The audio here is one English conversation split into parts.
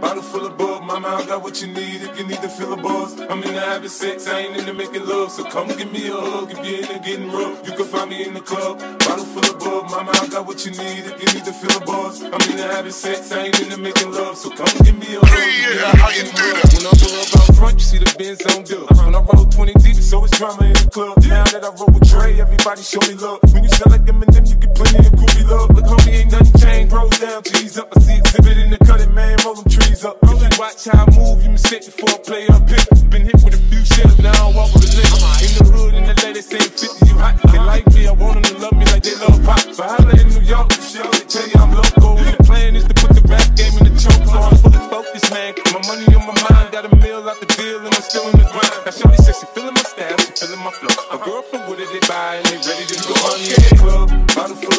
bottle full of bug. Mama, I got what you need if you need to feel a buzz. I'm into having sex, I ain't into making love. So come give me a hug if you're into getting rough. You can find me in the club, bottle full of bug. Mama, I got what you need if you need to feel a buzz. I'm into having sex, I ain't into making love. So come give me a hug. Yeah, how you do that? When I pull up out front, you see the Benz on dub. When I roll 20 deep, it's always drama in the club. Now that I roll with Dre, everybody show me love. When you sell like Eminem, you get plenty watch how I move, you mistake before I play up here. Been hit with a few shells, now I walk with a limp. In the hood, in the lady saying 50, you hot. They like me, I want them to love me like they love pop. But holla in New York, show, they tell you I'm local. The plan is to put the rap game in the choke, so I'm fully focused, man. My money on my mind, got a meal out the deal, and I'm still in the grind. Now, Shorty says she feeling my style, feeling my flow. A girl from Wooded, they buy, and they ready to go. In the club, bottle full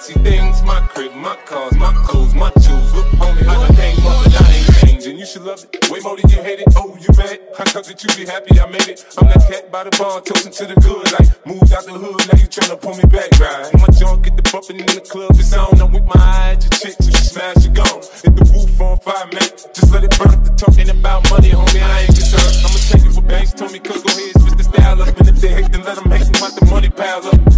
fancy things. My crib, my cars, my clothes, my jewels. Look, homie, how I came up and I ain't changing. You should love it way more than you hate it. Oh, you mad? I thought that you be happy I made it. I'm that cat by the bar, toasting to the good. Like, moved out the hood, now you tryna pull me back, right? My junk get the bumping in the club, it's on. I'm with my eye at your chick, till she smash you gone. Hit the roof on fire, man. Just let it burn. The talking about money, homie, I ain't concerned. I'ma take it what Banks told me, cause go ahead, switch the style up. And if they hate, then let them hate let the money pile up.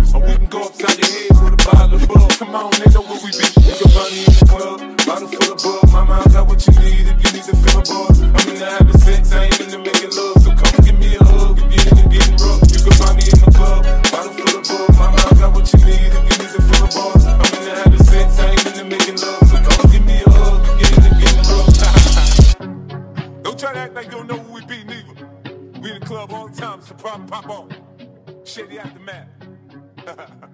Come on, they know where we be. Nigga money in the club, bottle full of bug. Mama, I got what you need if you need to feel a buzz. I'm into having sex, I ain't into making love. So come give me a hug if you're into getting rough. You can find me in the club, bottle full of bug. Mama, I got what you need if you need to feel a buzz. I'm into having sex, I ain't into making love. So come give me a hug if you're into getting rough. don't try to act like you don't know who we be, neither. We in the club all the time, so problem pop on. Shady aftermath.